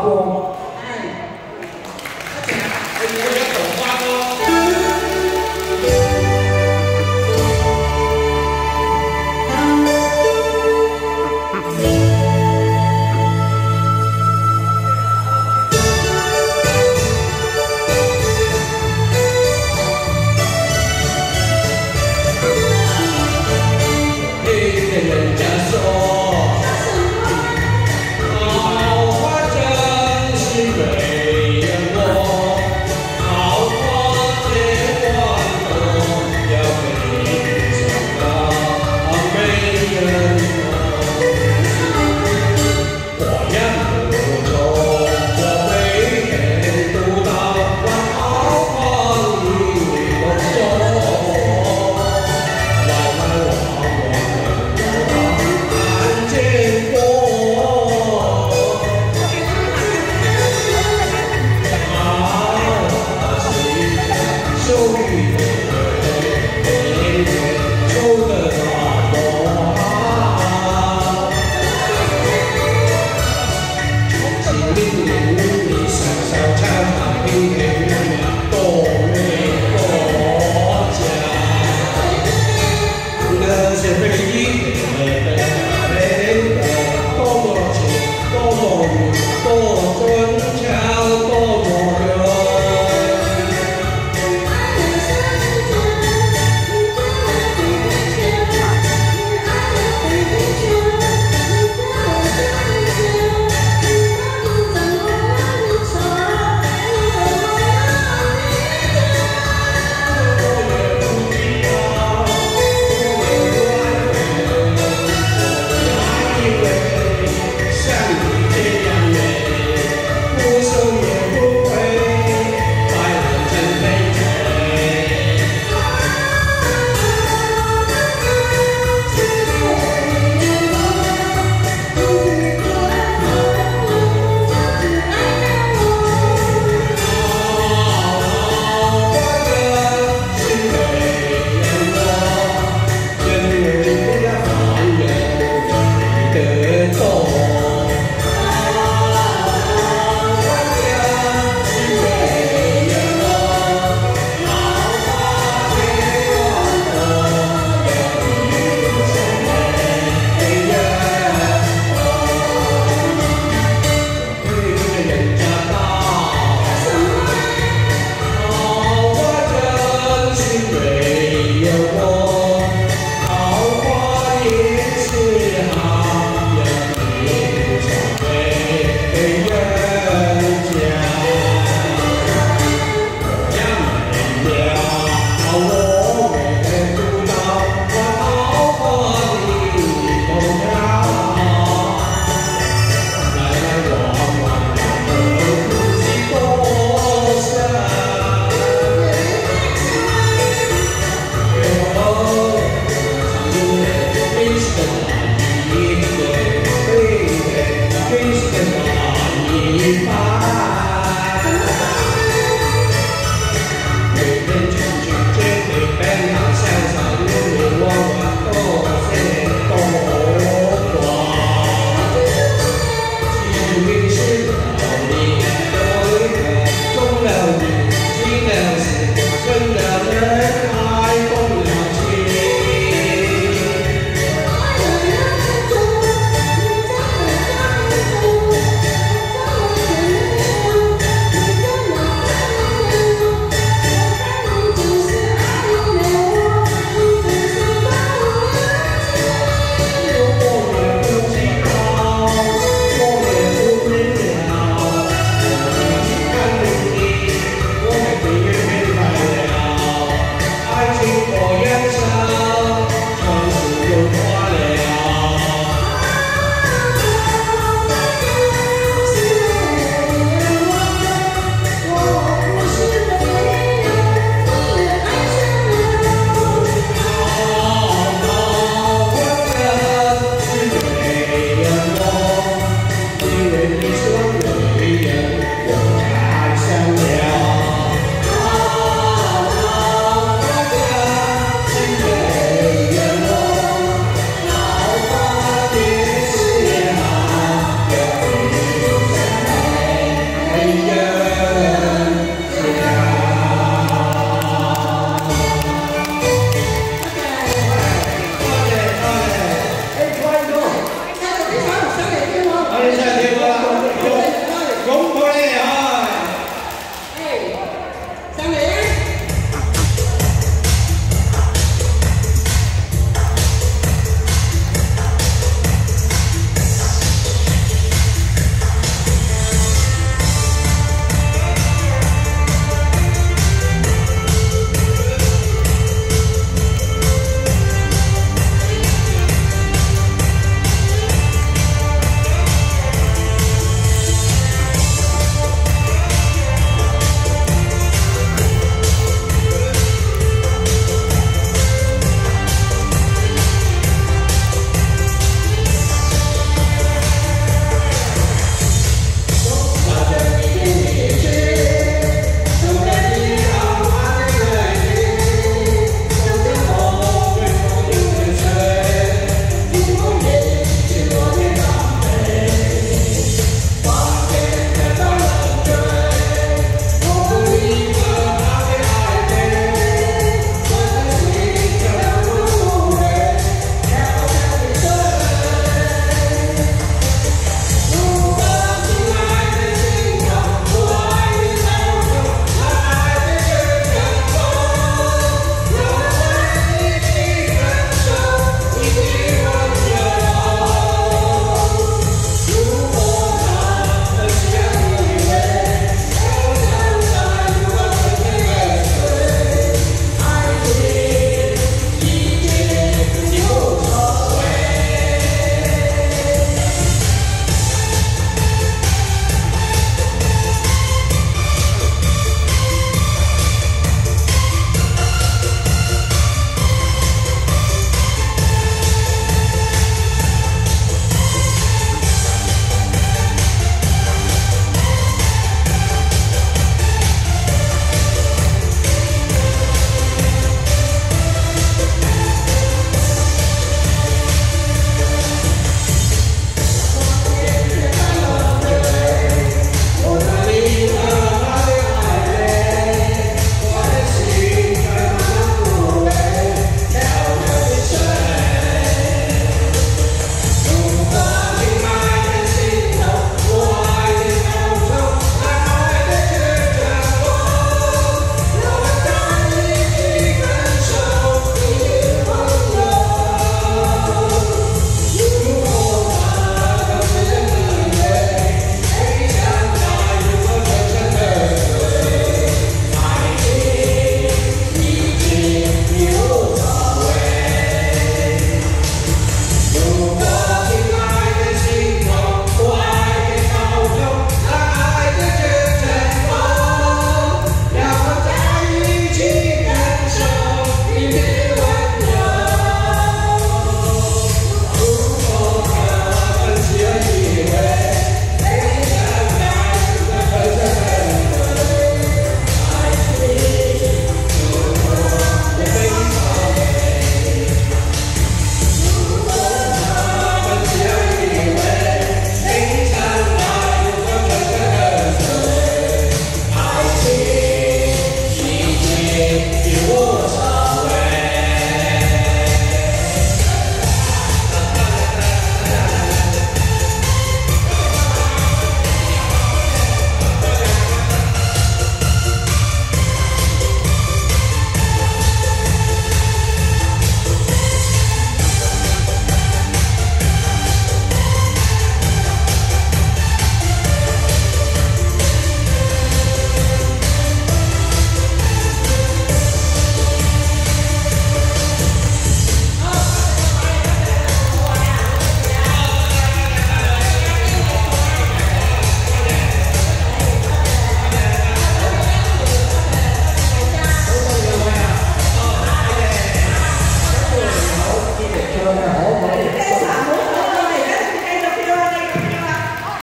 Tá Abraão